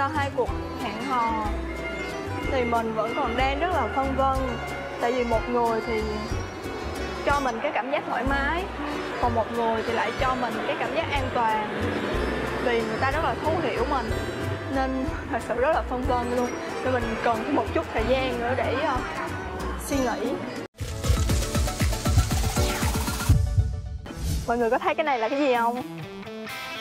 sau hai cuộc hẹn hò thì mình vẫn còn đang rất là phân vân. Tại vì một người thì cho mình cái cảm giác thoải mái còn một người thì lại cho mình cái cảm giác an toàn vì người ta rất là thấu hiểu mình. Nên thật sự rất là phân vân luôn. Nên mình cần một chút thời gian nữa để uh, suy nghĩ. Mọi người có thấy cái này là cái gì không?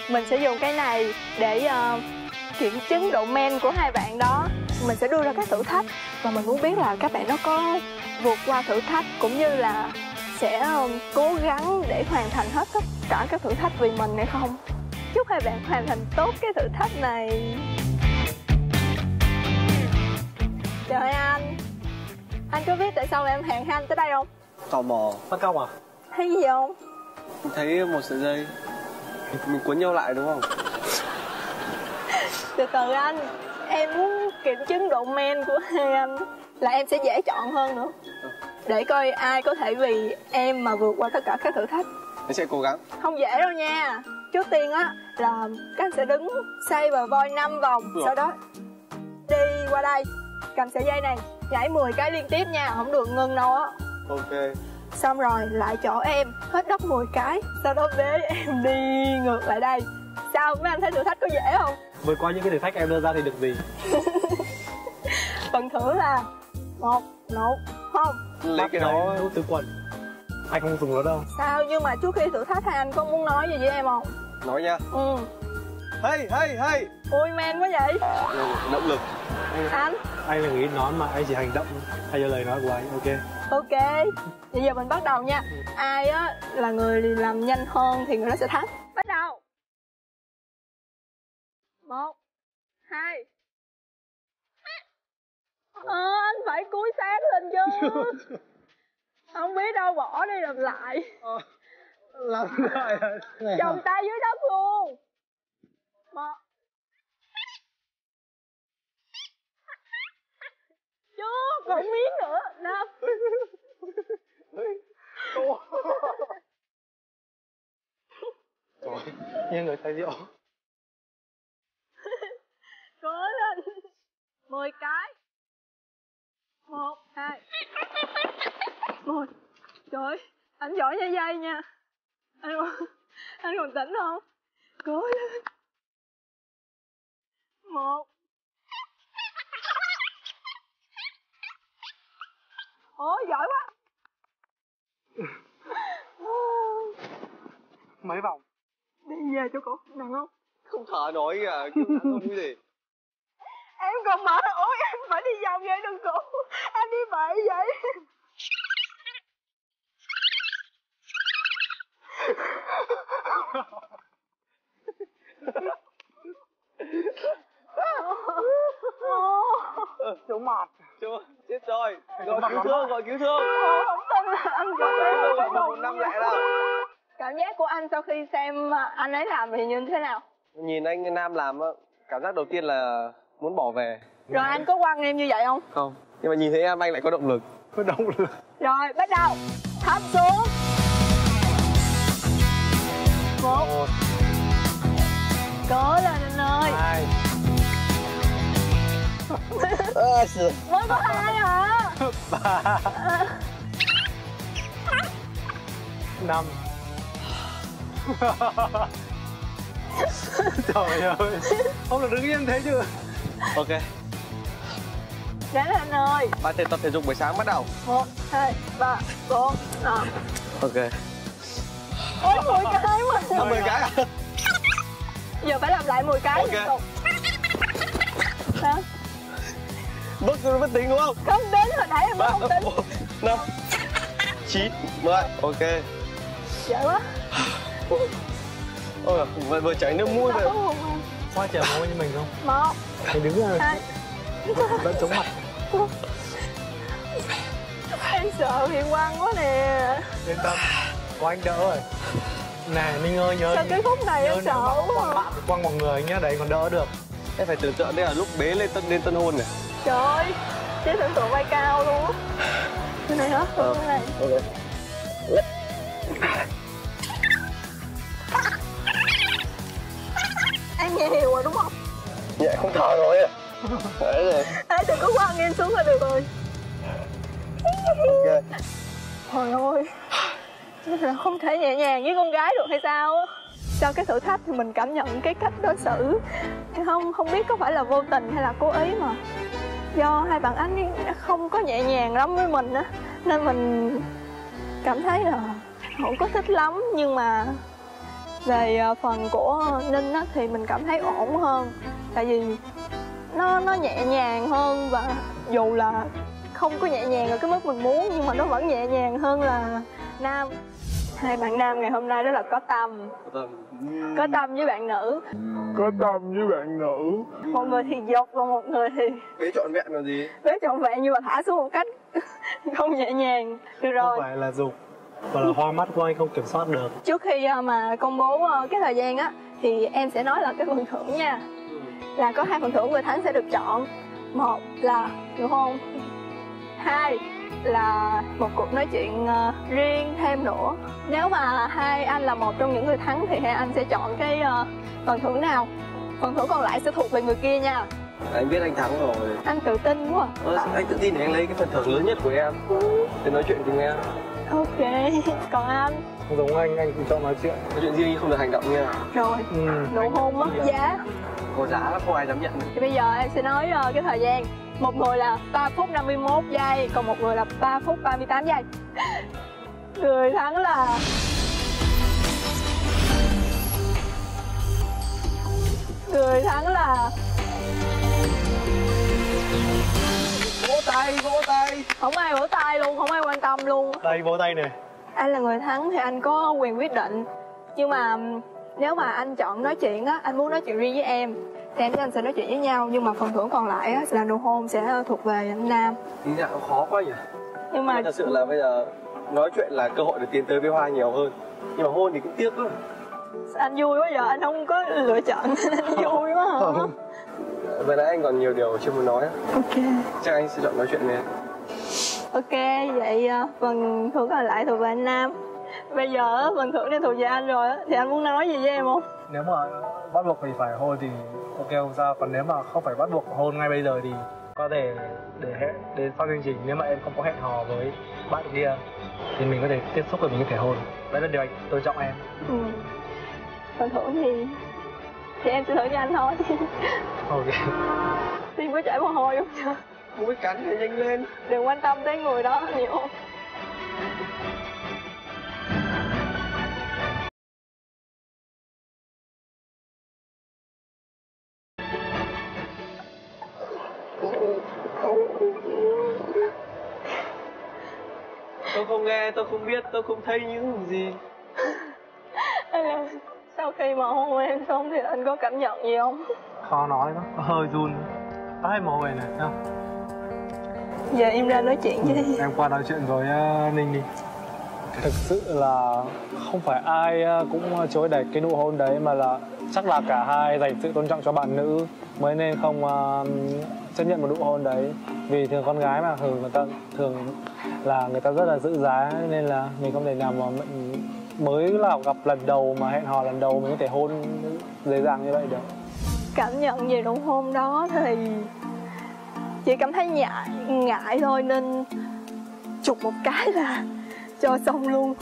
Mình sẽ dùng cái này để uh, kiểm chứng độ men của hai bạn đó. Mình sẽ đưa ra các thử thách và mình muốn biết là các bạn nó có vượt qua thử thách cũng như là sẽ um, cố gắng để hoàn thành hết tất cả các thử thách vì mình hay không. Chúc hai bạn hoàn thành tốt cái thử thách này. Trời anh anh có biết tại sao em hẹn hai anh tới đây không? Tò mò. Bắt cóc à? hay gì không? Thấy một sợi dây. Mình cuốn nhau lại đúng không từ từ anh. Em muốn kiểm chứng độ men của hai anh là em sẽ dễ chọn hơn nữa. Để coi ai có thể vì em mà vượt qua tất cả các thử thách. Mình sẽ cố gắng. Không dễ đâu nha. Trước tiên á là các anh sẽ đứng xoay vào voi 5 vòng. Được. sau đó đi qua đây. Cầm sợi dây này nhảy 10 cái liên tiếp nha không được ngưng đâu á. Ok. Xong rồi lại chỗ em hết đất 10 cái. Sau đó bế em đi ngược lại đây. Sao mấy anh thấy thử thách có dễ không Vượt qua những cái thử thách em đưa ra thì được gì? phần thưởng là một nụ không. Lấy cái đó Đút tứ quần Anh không dùng nó đâu. Sao? Nhưng mà trước khi thử thách hai anh có muốn nói gì với em không? Nói nha. Ừ. Hey hey hey. Ui men quá vậy. Động lực. Anh? Anh là nghĩ nói mà anh chỉ hành động. Thay cho lời nói của anh, ok. Ok. Bây giờ mình bắt đầu nha. Ai á là người làm nhanh hơn thì người đó sẽ thắng một hai. Ờ anh phải cúi sát lên chứ. Không biết đâu bỏ đi làm lại. Làm lại à? chồng tay dưới đất luôn. Một. Chưa còn miếng nữa. Năm Trời, như người say rượu cố lên. Mười cái. Một hai. Một trời ơi, anh giỏi nhai dây nha. Anh còn anh còn tỉnh không? Cố lên. Một. Ôi giỏi quá. Mấy vòng? Đi về chỗ cổ. Nặng không không thở nổi à kêu không cái gì? Em còn mở ôi em phải đi vòng vậy đừng cổ anh đi bậy vậy. Chống mặt chưa chết rồi. Gọi cứu thương gọi cứu thương. Không tin là anh gọi cứu thương gọi một năm lẹ nào cảm giác của anh sau khi xem à, anh ấy làm thì như thế nào nhìn anh nam làm á cảm giác đầu tiên là muốn bỏ về. Rồi anh có quăng em như vậy không? Không. Nhưng mà nhìn thấy em anh lại có động lực. Có động lực. Rồi bắt đầu. Thấp xuống. Một. Cố lên anh ơi. Hai. Mới có hai hả? Ba. Năm Trời ơi. Không được đứng yên thế chứ ok. Đến anh ơi. Bạn thể tập thể dục buổi sáng bắt đầu. Một hai ba bốn năm. Ok. Ôi mười cái mà năm mươi cái à? Giờ phải làm lại 10 cái Ok. liên tục. Bước rồi mới tính đúng không? Không đến hồi nãy em không tính bốn năm chín mười. Ok. Dễ quá ôi vừa, vừa chảy nước mũi rồi. không Qua chở môi như mình không? Một Mình đứng là hai. Vẫn chống mặt. Em sợ bị quăng quá nè. Yên tâm Có anh đỡ rồi. Này Minh ơi nhớ sao cái khúc này em sợ quá quăng à. bạn thì quăng vào người nhá Đấy còn đỡ được. Em phải tưởng tượng đây là lúc bế lên tân lên tân hôn này. Trời ơi chứ tưởng tượng bay cao luôn á. Cái này hả? Ờ. cái này. Ok rồi đúng không? Nhẹ không thở rồi à đấy đừng có quăng em xuống là được rồi. Ok. Trời ơi. Chắc là không thể nhẹ nhàng với con gái được hay sao á? Sau cái thử thách thì mình cảm nhận cái cách đối xử. Không không biết có phải là vô tình hay là cố ý mà. Do hai bạn anh không có nhẹ nhàng lắm với mình á Nên mình cảm thấy là không có thích lắm. Nhưng mà về ờ, phần của Ninh á thì mình cảm thấy ổn hơn. Tại vì nó nó nhẹ nhàng hơn và dù là không có nhẹ nhàng ở cái mức mình muốn nhưng mà nó vẫn nhẹ nhàng hơn là nam. Hai bạn nam ngày hôm nay đó là có tâm. Có tâm với bạn nữ. Có tâm với bạn nữ. Một người thì dục và một người thì bế trọn vẹn là gì? với trọn vẹn nhưng mà thả xuống một cách không nhẹ nhàng. Được rồi. không phải là dục mà là hoa mắt của anh không kiểm soát được. Trước khi ờ, mà công bố ờ, cái thời gian á thì em sẽ nói là cái phần thưởng nha. Là có hai phần thưởng người thắng sẽ được chọn. Một là nụ hôn hai là một cuộc nói chuyện ờ, riêng thêm nữa. Nếu mà hai anh là một trong những người thắng thì hai anh sẽ chọn cái ờ, phần thưởng nào? Phần thưởng còn lại sẽ thuộc về người kia nha. Anh biết anh thắng rồi. Anh tự tin quá. Ờ, anh tự tin để anh lấy cái phần thưởng lớn nhất của em. Để nói chuyện cùng em ok còn anh? Không giống anh anh cũng chọn nói chuyện. Nói chuyện riêng không được hành động nha. Rồi ừ. nụ hôn mất giá. Có giá lắm không ai dám nhận. Thì bây giờ em sẽ nói ờ, cái thời gian. Một người là 3 phút 51 giây còn một người là 3 phút 38 giây. Người thắng là người thắng là vỗ tay vỗ tay. Không ai vỗ tay luôn không ai quan tâm luôn. Đây vỗ tay này anh là người thắng thì anh có quyền quyết định. Nhưng mà nếu mà anh chọn nói chuyện á anh muốn nói chuyện riêng với em thì em với anh sẽ nói chuyện với nhau. Nhưng mà phần thưởng còn lại á là nụ hôn sẽ thuộc về anh nam. Ra cũng khó quá nhỉ? Nhưng mà thật sự là bây giờ nói chuyện là cơ hội để tiến tới với hoa nhiều hơn. Nhưng mà hôn thì cũng tiếc lắm. Anh vui quá giờ anh không có lựa chọn. Nên anh vui quá hả vừa nãy anh còn nhiều điều chưa muốn nói á. ok. Chắc anh sẽ chọn nói chuyện với em. Ok vậy ờ, phần thưởng còn lại thuộc về anh nam. Bây giờ á, phần thưởng này thuộc về anh rồi á thì anh muốn nói gì với em không? Nếu mà bắt buộc thì phải hôn thì ok không sao. Còn nếu mà không phải bắt buộc hôn ngay bây giờ thì có thể để hẹn đến sau chương trình. Nếu mà em không có hẹn hò với bạn kia thì mình có thể tiếp xúc và mình có thể hôn. Đấy là điều anh tôn trọng em. Ừ. phần thưởng thì thì em sẽ thưởng cho anh thôi. Ok. Tim có chảy mồ hôi không chưa? Mũi cắn thì nhanh lên. Đừng quan tâm tới người đó nhiều. Tôi không nghe tôi không biết tôi không thấy những gì sau khi mà hôn em xong thì anh có cảm nhận gì không? Khó nói lắm. Hơi run. Tay mồ hôi này thấy không giờ em ra nói chuyện với đi em qua nói chuyện với uh, ninh đi. Thực sự là không phải ai uh, cũng chối đầy cái nụ hôn đấy mà là chắc là cả hai dành sự tôn trọng cho bạn nữ mới nên không uh, chấp nhận một nụ hôn đấy. Vì thường con gái mà thường người ta thường là người ta rất là giữ giá nên là mình không thể nào mà mình mới là gặp lần đầu mà hẹn hò lần đầu mình có thể hôn dễ dàng như vậy được. Cảm nhận về nụ hôn đó thì chỉ cảm thấy ngại ngại thôi nên chụp một cái là cho xong luôn.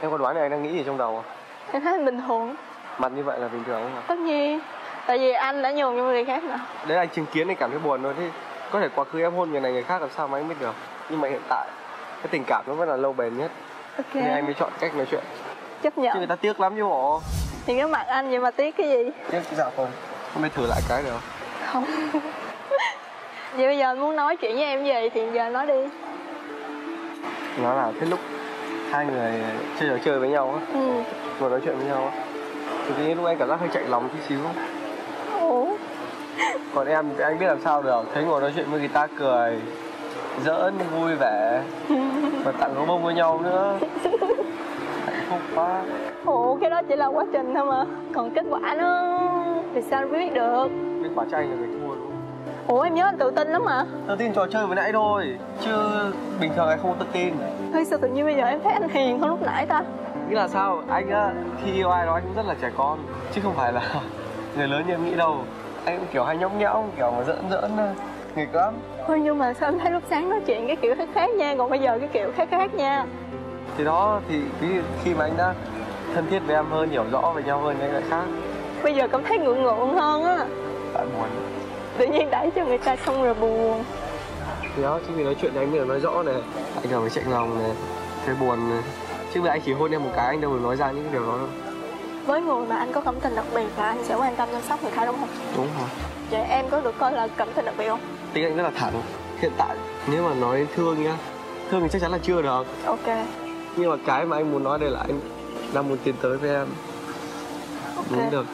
Em có đoán này anh đang nghĩ gì trong đầu không? Em thấy bình thường. Mặt như vậy là bình thường không ạ? Tất nhiên tại vì anh đã nhường cho người khác mà đấy anh chứng kiến anh cảm thấy buồn thôi. Thế có thể quá khứ em hôn người này người khác làm sao mà anh biết được? Nhưng mà hiện tại cái tình cảm nó vẫn là lâu bền nhất ok. Nên anh mới chọn cách nói chuyện. Chấp chứ người nhận ta tiếc lắm chứ bộ. Thì cái mặt anh vậy mà tiếc cái gì? Tiếc dạ không không thể thử lại cái được không? Vậy bây giờ anh muốn nói chuyện với em gì thì giờ nói đi. Nó là cái lúc hai người chơi trò chơi với nhau á. Ừ. Ngồi nói chuyện với nhau á. Thì nhiên lúc anh cảm giác hơi chạy lòng tí xíu. Ủa? Còn em thì anh biết làm sao được. Thấy ngồi nói chuyện với người ta cười giỡn vui vẻ. Và tặng gấu bông với nhau nữa. Hạnh phúc quá. Ủa cái đó chỉ là quá trình thôi mà. Còn kết quả nó thì sao biết được? Kết quả cho anh là người thua đúng không? Ủa em nhớ anh tự tin lắm mà. Tự tin trò chơi vừa nãy thôi chứ bình thường anh không tự tin. Thôi sao tự nhiên bây giờ em thấy anh hiền hơn lúc nãy ta? Nghĩ là sao? Anh á khi yêu ai đó anh cũng rất là trẻ con chứ không phải là người lớn như em nghĩ đâu. Anh cũng kiểu hay nhõng nhẽo kiểu mà giỡn giỡn nghịch lắm Thôi nhưng mà sao em thấy lúc sáng nói chuyện cái kiểu khác khác nha Còn bây giờ cái kiểu khác khác nha. Thì đó thì khi mà anh đã thân thiết với em hơn hiểu rõ về nhau hơn anh lại khác. Bây giờ cảm thấy ngượng ngượng hơn á. Tại buồn. Tự nhiên đẩy cho người ta xong rồi buồn. Thì đó chứ vì nói chuyện thì anh mới nói rõ này. Anh cần phải chạy lòng này thấy buồn này. Chứ vì anh chỉ hôn em một cái anh đâu được nói ra những cái điều đó đâu. Với người mà anh có cảm tình đặc biệt là anh sẽ quan tâm chăm sóc người ta đúng không? đúng rồi. Vậy em có được coi là cảm tình đặc biệt không? Tính anh rất là thẳng. Hiện tại nếu mà nói thương nhá thương thì chắc chắn là chưa được. Ok. Nhưng mà cái mà anh muốn nói đây là anh đang muốn tiến tới với em. Ok. Muốn được.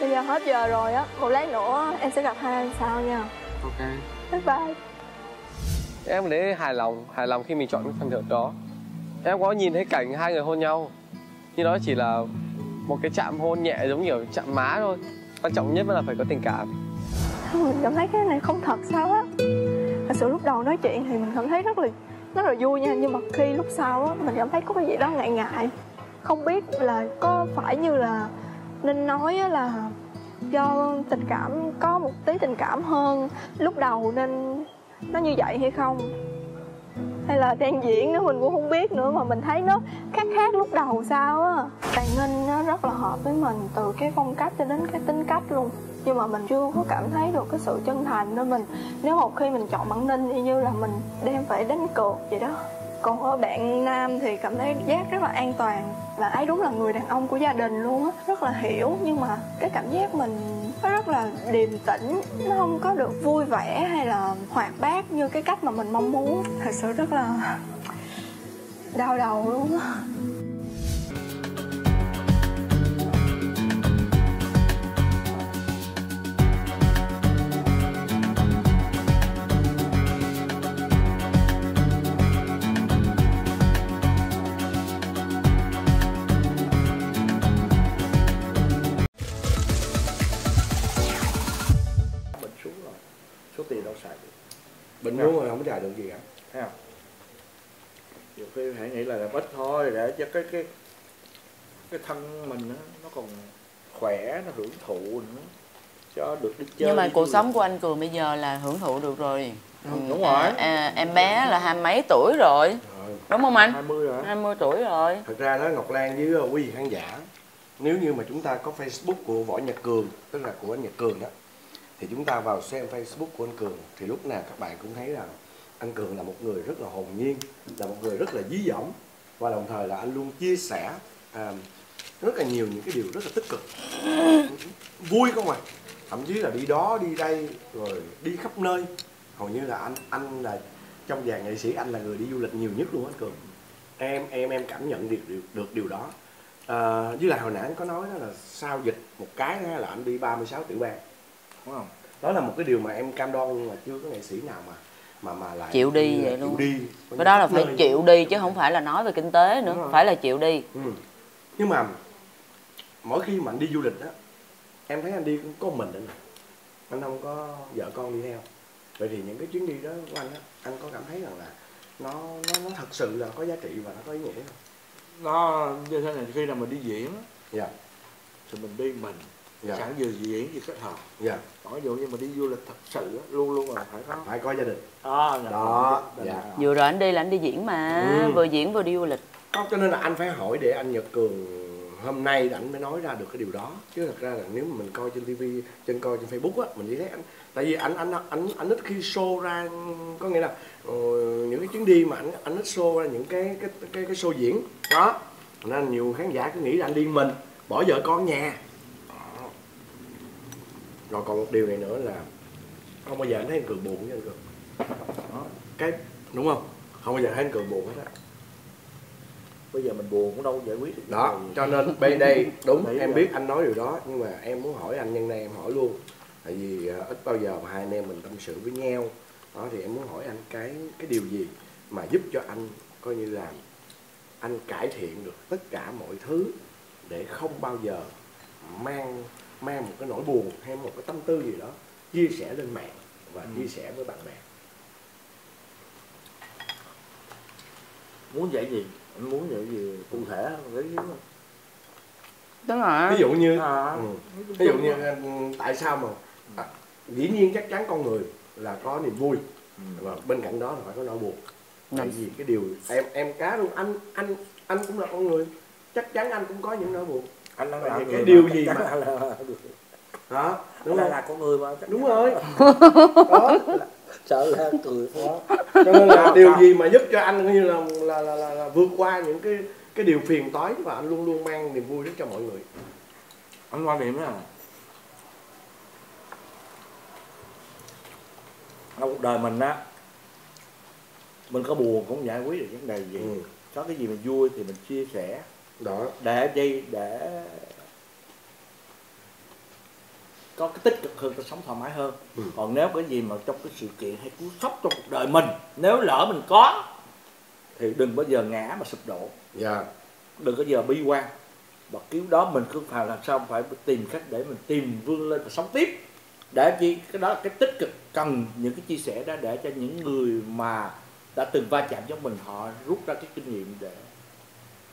Bây giờ hết giờ rồi á Một lát nữa em sẽ gặp hai anh sau nha. Ok. Bye bye. Em thấy hài lòng hài lòng khi mình chọn cái phần thưởng đó. Em có nhìn thấy cảnh hai người hôn nhau? Nhưng đó chỉ là một cái chạm hôn nhẹ giống kiểu chạm má thôi. Quan trọng nhất vẫn là phải có tình cảm mình cảm thấy cái này không thật sao á. Thật sự lúc đầu nói chuyện thì mình cảm thấy rất là rất là vui nha. Nhưng mà khi lúc sau á, mình cảm thấy có cái gì đó ngại ngại. Không biết là có phải như là nên nói là do tình cảm, có một tí tình cảm hơn lúc đầu nên nó như vậy hay không? Hay là đang diễn nữa mình cũng không biết nữa mà mình thấy nó khác khác lúc đầu sao á. Tài nghinh nó rất là hợp với mình từ cái phong cách cho đến cái tính cách luôn nhưng mà mình chưa có cảm thấy được cái sự chân thành nên mình. Nếu một khi mình chọn bạn ninh y như là mình đem phải đánh cược vậy đó. Còn ở bạn nam thì cảm thấy giác rất là an toàn và ấy đúng là người đàn ông của gia đình luôn á, rất là hiểu. Nhưng mà cái cảm giác mình nó rất là điềm tĩnh, nó không có được vui vẻ hay là hoạt bát như cái cách mà mình mong muốn. Thật sự rất là đau đầu luôn á. Trả được gì cả. Thấy không? Nhiều khi hãy nghĩ là làm ít thôi để cho cái cái cái thân mình nó, nó còn khỏe nó hưởng thụ nữa cho được đi chơi nhưng mà cuộc sống của anh cường bây giờ là hưởng thụ được rồi. Ừ, Ừ, đúng à, rồi. à, em bé là hai mấy tuổi rồi? Đúng không anh? 20 rồi. 20 tuổi rồi. Thật ra đó ngọc lan với uh, quý vị khán giả nếu như mà chúng ta có facebook của võ nhật cường tức là của anh nhật cường đó thì chúng ta vào xem facebook của anh cường thì lúc nào các bạn cũng thấy rằng anh cường là một người rất là hồn nhiên là một người rất là dí dỏm. Và đồng thời là anh luôn chia sẻ à, rất là nhiều những cái điều rất là tích cực. Vui không à? Thậm chí là đi đó đi đây rồi đi khắp nơi. Hầu như là anh anh là trong dàn nghệ sĩ anh là người đi du lịch nhiều nhất luôn anh cường. Em em em cảm nhận được được, được điều đó. À, với lại hồi nãy anh có nói đó là sau dịch một cái đó là anh đi 36 tiểu bang. Đúng không? Đó là một cái điều mà em cam đoan luôn là chưa có nghệ sĩ nào mà mà mà lại Chịu đi vậy luôn. chịu đi cái đó là phải nơi. chịu đi chứ không phải là nói về kinh tế nữa phải là chịu đi ừ. nhưng mà mỗi khi mà anh đi du lịch á em thấy anh đi cũng có mình anh anh không có vợ con đi theo vậy thì những cái chuyến đi đó của anh á anh có cảm thấy rằng là nó nó nó thật sự là có giá trị và nó có ý nghĩa không nó như thế này khi nào mình đi diễn á, dạ thì mình đi mình dạ. Chẳng vừa diễn gì kết hợp. Dạ. Ví dụ như mà đi du lịch thật sự á, luôn luôn là phải có. Phải có gia đình. Đó, là Đó, dạ. là- vừa rồi anh đi là anh đi diễn mà Ừ. vừa diễn vừa đi du lịch. Không, cho nên là anh phải hỏi để anh Nhật Cường hôm nay anh mới nói ra được cái điều đó. Chứ thật ra là nếu mà mình coi trên tivi trên coi trên facebook á mình chỉ thấy anh tại vì anh anh anh anh ít khi show ra có nghĩa là ờ, những cái chuyến đi mà anh anh ít show ra những cái cái cái, cái show diễn. Đó. Nên nhiều khán giả cứ nghĩ là anh đi mình bỏ vợ con nhà. Rồi còn một điều này nữa là không bao giờ anh thấy anh cường buồn với anh cường đó. cái đúng không? Không bao giờ thấy anh cường buồn hết á. Bây giờ mình buồn cũng đâu giải quyết được đó cho nên bên đây đúng Đấy em là- biết anh nói điều đó nhưng mà em muốn hỏi anh nhân đây em hỏi luôn. Tại vì ờ, ít bao giờ mà hai anh em mình tâm sự với nhau. Đó thì em muốn hỏi anh cái cái điều gì mà giúp cho anh coi như là anh cải thiện được tất cả mọi thứ để không bao giờ mang mang một cái nỗi buồn hay một cái tâm tư gì đó chia sẻ lên mạng và Ừ. chia sẻ với bạn bè. Muốn dạy gì? Anh muốn dạy gì cụ thể không? Đúng rồi ví dụ như À, ừ. ví dụ như ừ, tại sao mà à, dĩ nhiên chắc chắn con người là có niềm vui và bên cạnh đó là phải có nỗi buồn. Tại vì cái điều em em cá luôn anh anh anh cũng là con người chắc chắn anh cũng có những nỗi buồn anh đang Và là cái điều gì mà- là đó đúng đúng là, không? là con người mà đúng rồi. Đó. Sợ là cười đó. Cho nên là điều gì mà giúp cho anh như là là, là, là, là vượt qua những cái cái điều phiền toái và anh luôn luôn mang niềm vui đến cho mọi người? Anh quan điểm là trong cuộc đời mình á mình có buồn cũng giải quyết được vấn đề gì. Ừ. có cái gì mình vui thì mình chia sẻ đó. Để chi để có cái tích cực hơn ta sống thoải mái hơn. Ừ. còn nếu cái gì mà trong cái sự kiện hay cú sốc trong cuộc đời mình nếu lỡ mình có thì đừng bao giờ ngã mà sụp đổ. Dạ. Đừng có giờ bi quan. Và cứu đó mình cứ phải làm sao phải tìm cách để mình tìm vươn lên và sống tiếp. Để chi cái đó là cái tích cực cần những cái chia sẻ đó để cho những người mà đã từng va chạm với mình họ rút ra cái kinh nghiệm để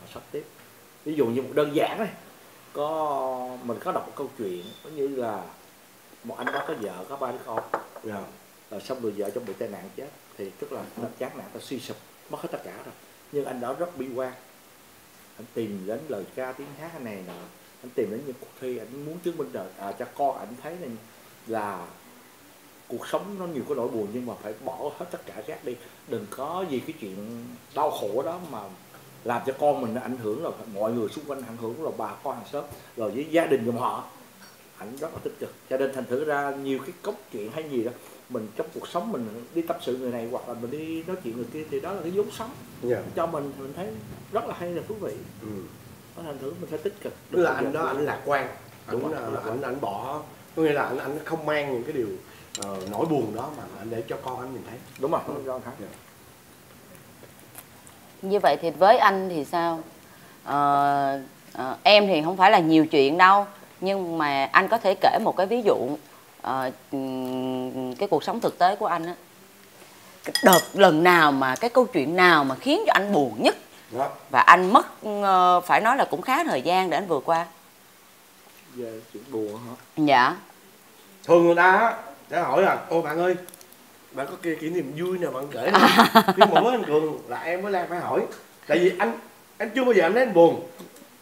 họ sống tiếp ví dụ như một đơn giản này có mình có đọc một câu chuyện có như là một anh đó có vợ có ba đứa con. Rồi rồi xong rồi vợ trong bị tai nạn chết thì tức là nó chán nản ta suy sụp mất hết tất cả rồi. Nhưng anh đó rất bi quan. Anh tìm đến lời ca tiếng hát này nọ anh tìm đến những cuộc thi anh muốn chứng minh đời, à, cho con anh thấy là, là cuộc sống nó nhiều cái nỗi buồn nhưng mà phải bỏ hết tất cả khác đi. Đừng có gì cái chuyện đau khổ đó mà làm cho con mình nó ảnh hưởng rồi mọi người xung quanh ảnh hưởng rồi bà con hàng xóm rồi với gia đình của họ. Ảnh rất là tích cực. Cho nên thành thử ra nhiều cái câu chuyện hay gì đó mình trong cuộc sống mình đi tâm sự người này hoặc là mình đi nói chuyện người kia thì đó là cái vốn sống dạ. cho mình mình thấy rất là hay là thú vị. Ừ. thành thử mình phải tích cực. Tức là anh đó anh lạc quan. Đúng đúng là anh anh bỏ có nghĩa là anh anh không mang những cái điều ờ, nỗi buồn đó mà anh để cho con anh nhìn thấy. Đúng rồi đúng rồi thắng như vậy thì với anh thì sao? Ờ, ờ, em thì không phải là nhiều chuyện đâu nhưng mà anh có thể kể một cái ví dụ ờ, cái cuộc sống thực tế của anh á. Cái đợt lần nào mà cái câu chuyện nào mà khiến cho anh buồn nhất? Đó và anh mất ờ, phải nói là cũng khá thời gian để anh vượt qua. Về chuyện buồn hả? Dạ. Thường người ta á, sẽ hỏi là ô bạn ơi bạn có kỷ kỷ niệm vui nào bạn kể đi. Nhưng mà với anh cường là em với lan phải hỏi. Tại vì anh anh chưa bao giờ anh thấy anh buồn.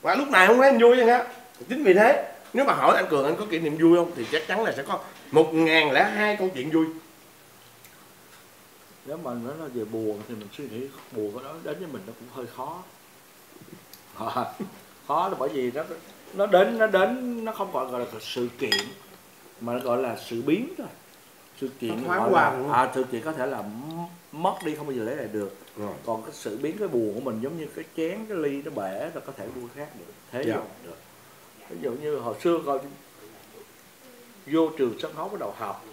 Và lúc nào không thấy anh vui chứ á chính vì thế nếu mà hỏi anh cường anh có kỷ niệm vui không thì chắc chắn là sẽ có một ngàn lẻ hai câu chuyện vui. Nếu mà nói là về buồn thì mình suy nghĩ buồn cái đó đến với mình nó cũng hơi khó. À, khó là bởi vì nó nó đến nó đến nó không gọi gọi là sự kiện mà nó gọi là sự biến thôi sự kiện thoáng qua à, sự kiện có thể là mất đi không bao giờ lấy lại được. Rồi. Còn cái sự biến cái buồn của mình giống như cái chén cái ly nó bể là có thể mua khác được. Thế Dạ. được. Ví dụ như hồi xưa coi vô trường sân khấu bắt đầu học.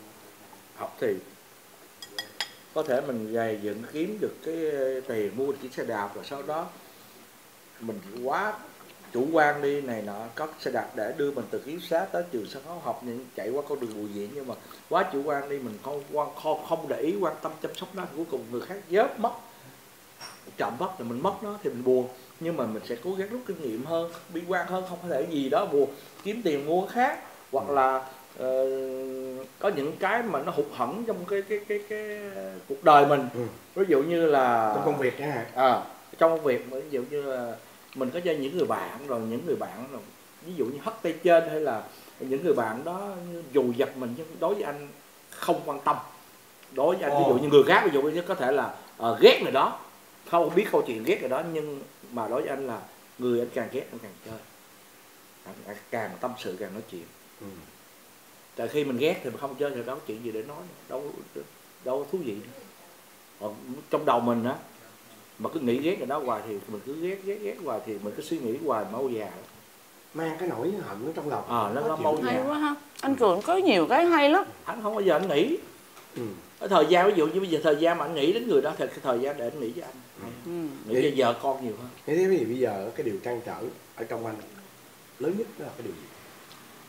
Học thì có thể mình gầy dựng kiếm được cái tiền mua chiếc xe đạp rồi sau đó mình quá chủ quan đi này nọ có xe đạp để đưa mình từ ký xá tới trường sân khấu học nhưng chạy qua con đường bùi viện nhưng mà quá chủ quan đi mình không quan không, không để ý quan tâm chăm sóc nó cuối cùng người khác dớp mất. Chậm mất thì mình mất nó thì mình buồn nhưng mà mình sẽ cố gắng rút kinh nghiệm hơn bi quan hơn không có thể gì đó buồn. Kiếm tiền mua khác hoặc là ờ, có những cái mà nó hụt hẫng trong cái cái cái cái cuộc đời mình. Ừ. ví dụ như là trong công việc hạn à, trong công việc ví dụ như là mình có cho những người bạn rồi những người bạn rồi. Ví dụ như hất tay trên hay là những người bạn đó dù dập mình nhưng đối với anh không quan tâm. Đối với anh ví dụ như người khác ví dụ như có thể là ờ, ghét người đó. Không biết câu chuyện ghét người đó nhưng mà đối với anh là người anh càng ghét anh càng chơi. Anh, anh càng tâm sự càng nói chuyện. Ừ. tại khi mình ghét thì mình không chơi thì đâu có chuyện gì để nói đâu đâu có thú vị. Nữa. còn trong đầu mình á mà cứ nghĩ ghét người đó hoài thì mình cứ ghét ghét ghét hoài thì mình cứ suy nghĩ hoài mau già. Mang cái nỗi hận ở trong lòng. À, nó nó chịu. mau hay già. quá ha. Anh cường có nhiều cái hay lắm. Anh không bao giờ anh nghĩ. Ừ. thời gian ví dụ như bây giờ thời gian mà anh nghĩ đến người đó thì cái thời gian để anh nghĩ với anh. Ừ. nghĩ cho vợ con nhiều hơn. Thế thì bây giờ cái điều trăn trở ở trong anh lớn nhất đó là cái điều gì?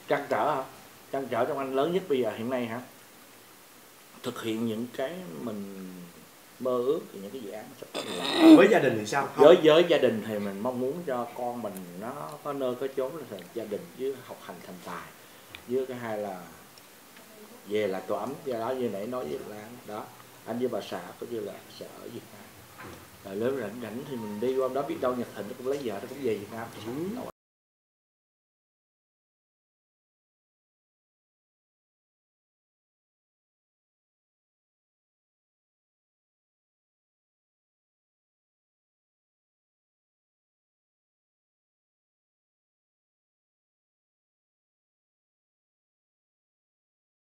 Trăn trở hả? Trăn trở trong anh lớn nhất bây giờ hiện nay hả? Thực hiện những cái mình mơ ước thì những cái dự án sắp làm. với gia đình thì sao? Không. Với với gia đình thì mình mong muốn cho con mình nó có nơi có chốn là thành gia đình với học hành thành tài. Với cái hai là về là tổ ấm do đó như nãy nói với Lan đó. Anh với bà xã có như là sẽ ở Việt Nam. Rồi lớn rảnh rảnh thì mình đi qua đó biết đâu Nhật Thịnh nó cũng lấy vợ nó cũng về Việt Nam